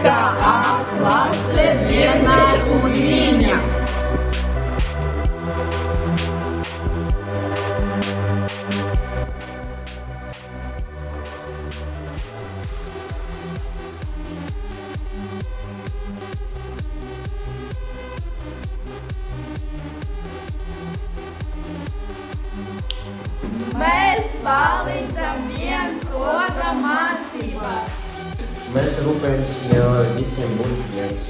Козацька, а клас Левєна Mēs rūpējamies, ja visiem būtu viens.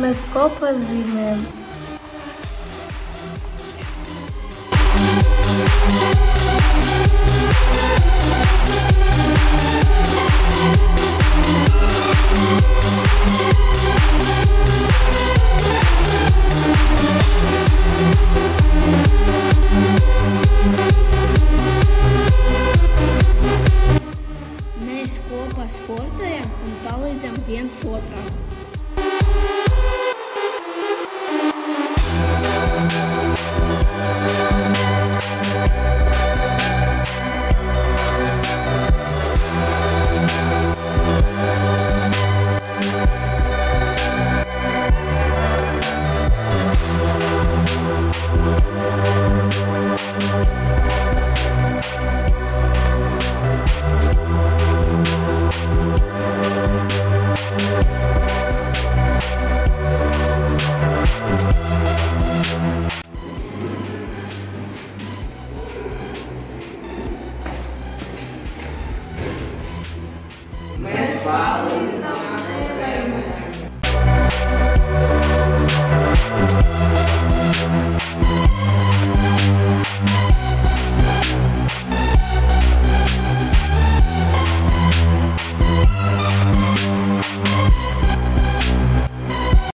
Mēs kopā zīmējam 你讲别人说的。